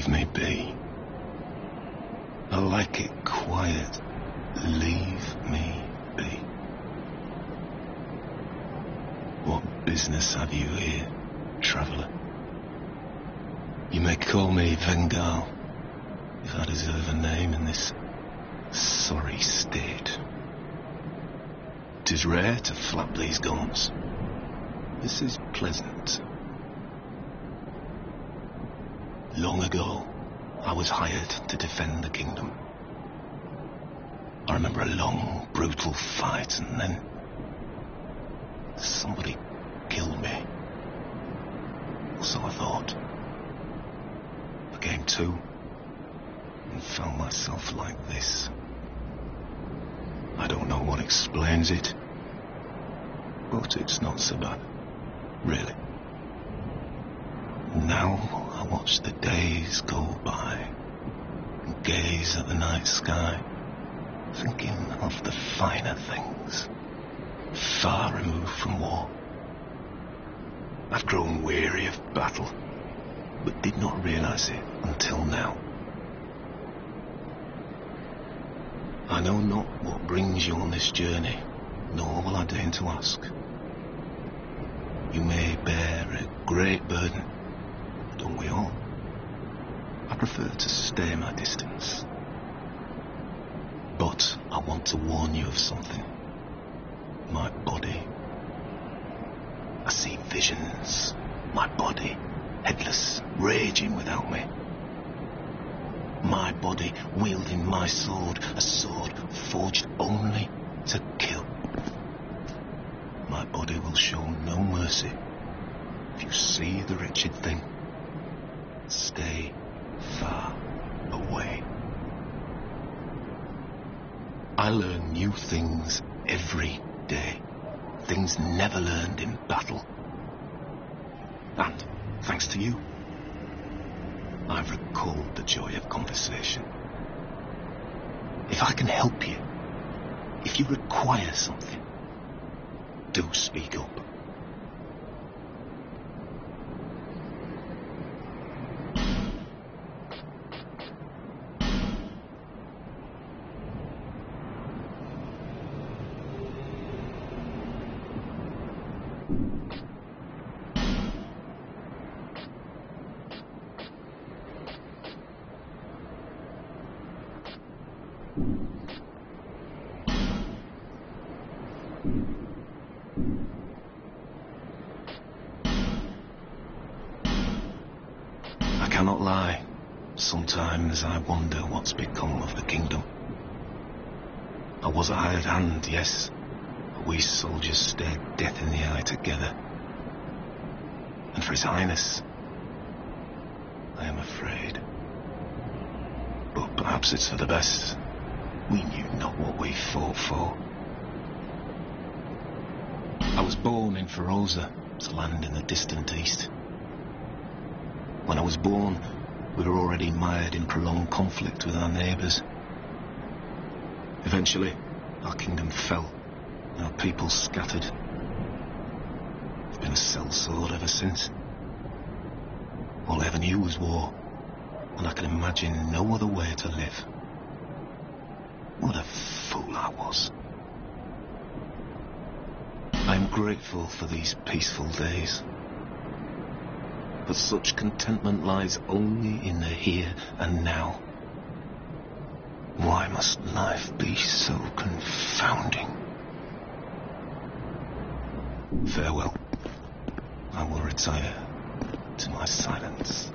Leave me be. I like it quiet. Leave me be. What business have you here, traveller? You may call me Vengarl, if I deserve a name in this sorry state. Tis rare to flap these gums. This is pleasant. Long ago, I was hired to defend the kingdom. I remember a long, brutal fight, and then somebody killed me. So I thought. I came to and found myself like this. I don't know what explains it, but it's not so bad, really. Now I watch the days go by and gaze at the night sky, thinking of the finer things, far removed from war. I've grown weary of battle, but did not realize it until now. I know not what brings you on this journey, nor will I deign to ask. You may bear a great burden, don't we all? I prefer to stay my distance. But I want to warn you of something. My body. I see visions. My body, headless, raging without me. My body wielding my sword, a sword forged only to kill. My body will show no mercy. If you see the wretched thing, stay far away. I learn new things every day. Things never learned in battle. And, thanks to you, I've recalled the joy of conversation. If I can help you, if you require something, do speak up. Sometimes I wonder what's become of the kingdom. I was a hired hand, yes. But we soldiers stared death in the eye together. And for his highness, I am afraid. But perhaps it's for the best. We knew not what we fought for. I was born in Forossa, to land in the distant east. When I was born, we were already mired in prolonged conflict with our neighbours. Eventually, our kingdom fell, and our people scattered. It's been a sellsword ever since. All I ever knew was war, and I can imagine no other way to live. What a fool I was. I am grateful for these peaceful days. But such contentment lies only in the here and now. Why must life be so confounding? Farewell. I will retire to my silence.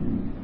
Mm-hmm.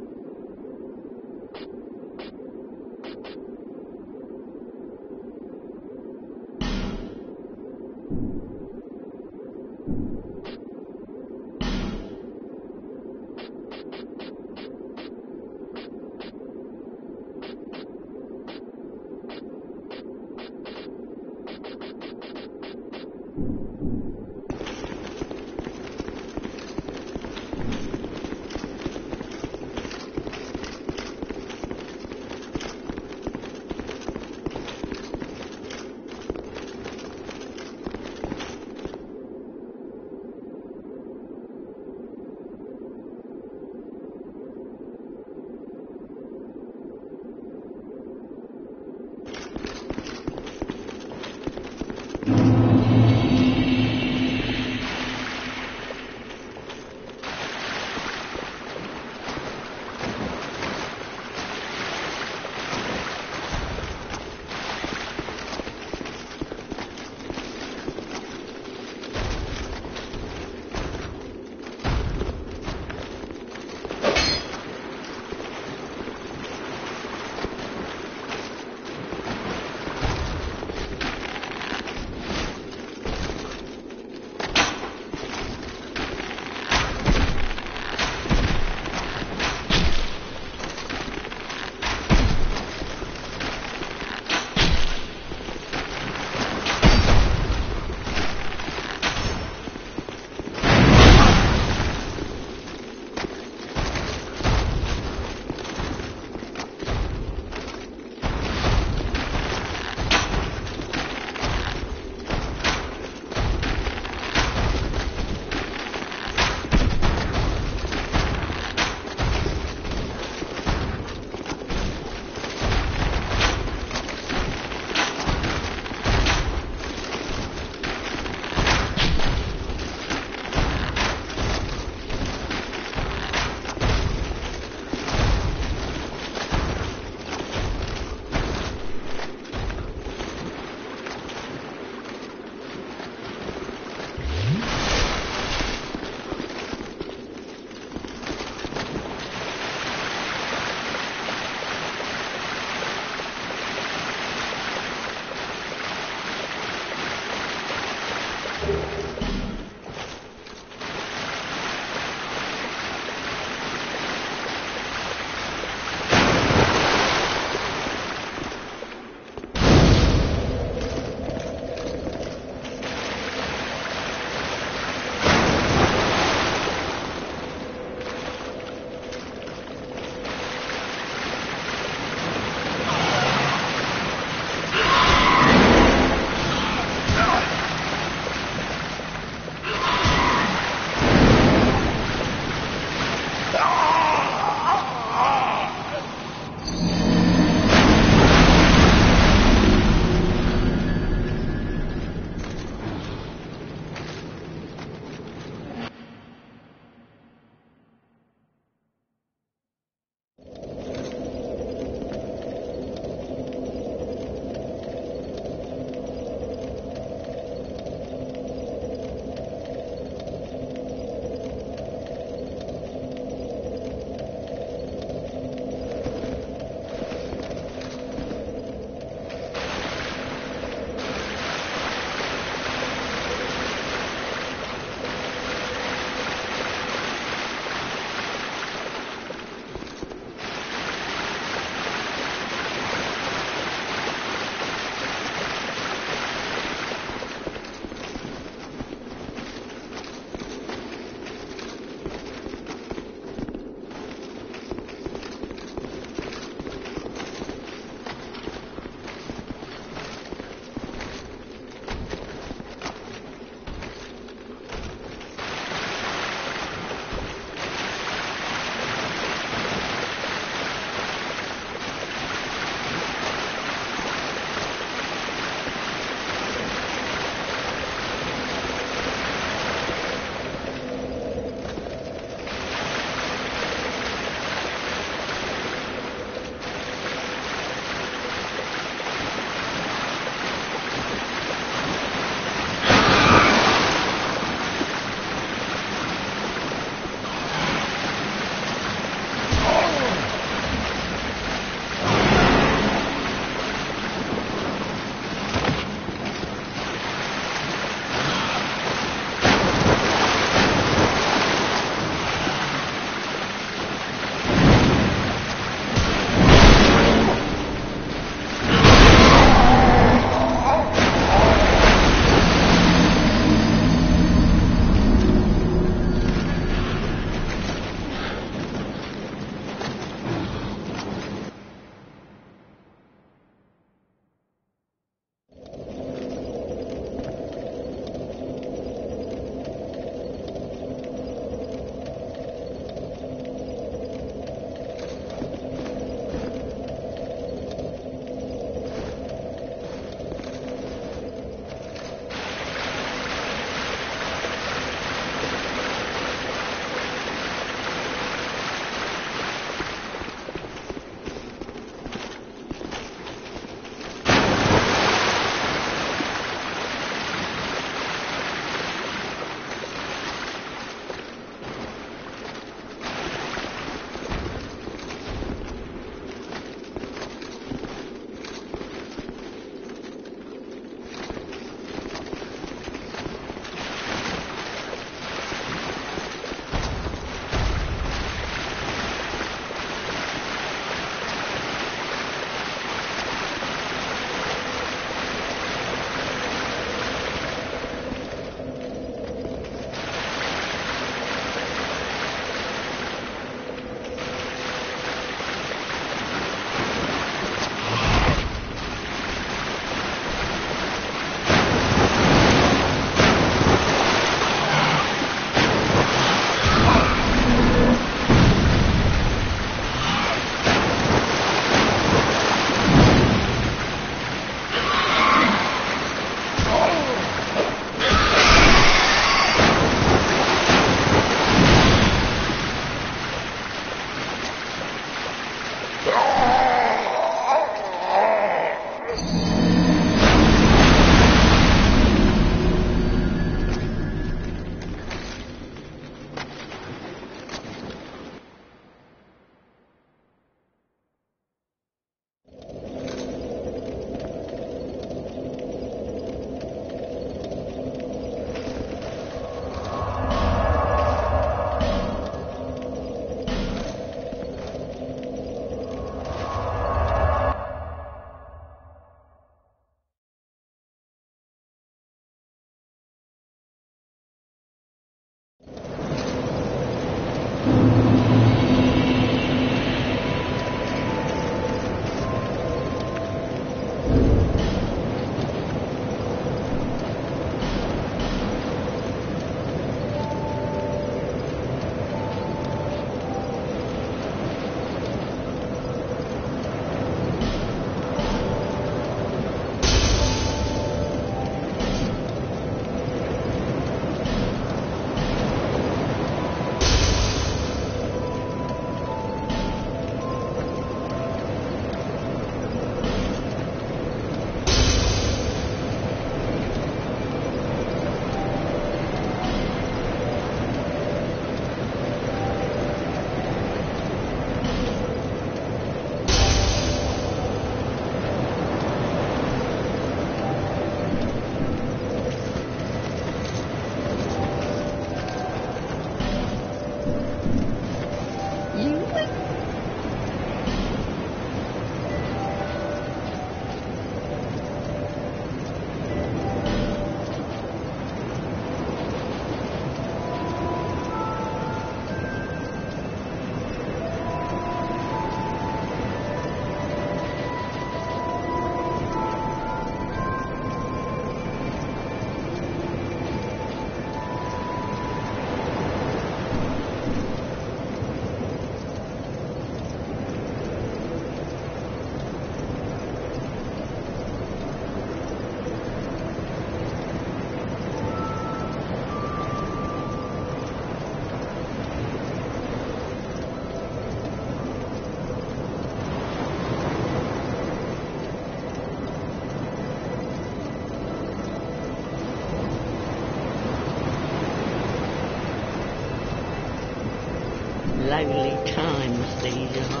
Times these are.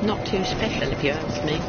Not too special, if you ask me.